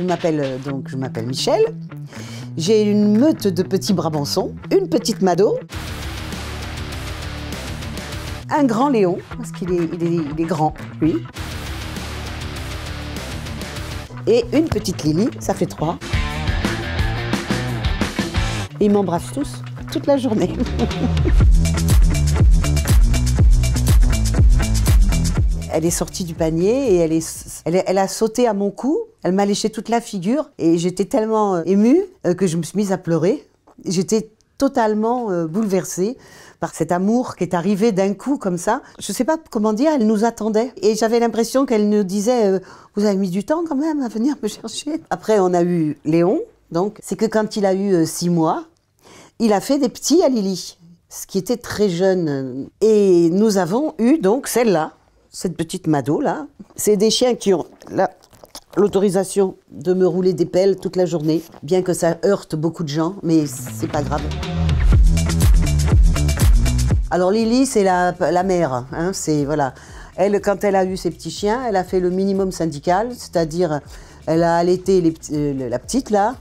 Je m'appelle euh, donc je m'appelle Michel. J'ai une meute de petits Brabançons, une petite Mado, un grand Léon parce qu'il est, il est, est grand, lui, et une petite Lily, ça fait trois. Ils m'embrassent tous toute la journée. Elle est sortie du panier et elle, a sauté à mon cou. Elle m'a léché toute la figure et j'étais tellement euh, émue euh, que je me suis mise à pleurer. J'étais totalement euh, bouleversée par cet amour qui est arrivé d'un coup comme ça. Je ne sais pas comment dire, elle nous attendait. Et j'avais l'impression qu'elle nous disait Vous avez mis du temps quand même à venir me chercher. Après, on a eu Léon. Donc, c'est que quand il a eu six mois, il a fait des petits à Lily, ce qui était très jeune. Et nous avons eu donc celle-là, cette petite Mado là. C'est des chiens qui ont l'autorisation de me rouler des pelles toute la journée, bien que ça heurte beaucoup de gens, mais c'est pas grave. Alors Lily, c'est la, la, mère, hein, c'est voilà. Elle, quand elle a eu ses petits chiens, elle a fait le minimum syndical, c'est-à-dire elle a allaité les, euh, la petite là,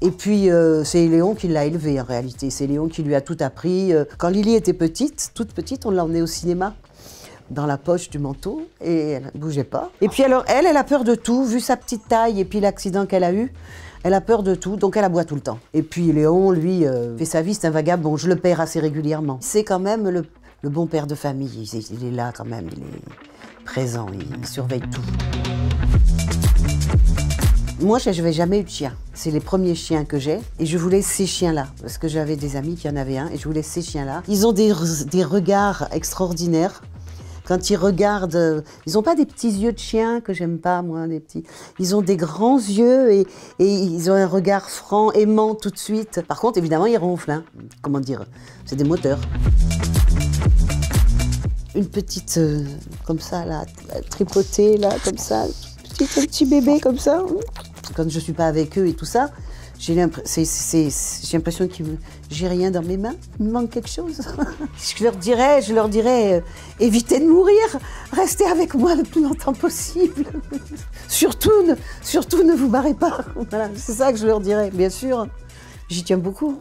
et puis, euh, c'est Léon qui l'a élevée en réalité. C'est Léon qui lui a tout appris. Euh, quand Lily était petite, toute petite, on l'a emmenée au cinéma dans la poche du manteau et elle ne bougeait pas. Et puis alors, elle, elle a peur de tout, vu sa petite taille et puis l'accident qu'elle a eu. Elle a peur de tout, donc elle aboie tout le temps. Et puis Léon, lui, euh, fait sa vie, c'est un vagabond. Je le perds assez régulièrement. C'est quand même le, bon père de famille. Il, est là quand même, il est présent, il surveille tout. Moi, je n'avais jamais eu de chien. C'est les premiers chiens que j'ai. Et je voulais ces chiens-là. Parce que j'avais des amis qui en avaient un. Et je voulais ces chiens-là. Ils ont des, regards extraordinaires. Quand ils regardent, euh, ils n'ont pas des petits yeux de chien que j'aime pas, moi, des petits. Ils ont des grands yeux et, ils ont un regard franc, aimant tout de suite. Par contre, évidemment, ils ronflent. Hein. Comment dire C'est des moteurs une petite euh, comme ça là tripotée là comme ça petit, un petit bébé comme ça quand je suis pas avec eux et tout ça, j'ai l'impression que j'ai rien dans mes mains. Il me manque quelque chose. je leur dirais, je leur dirais, euh, évitez de mourir, restez avec moi le plus longtemps possible. surtout, ne, surtout ne vous barrez pas. C'est ça que je leur dirais. Bien sûr, j'y tiens beaucoup.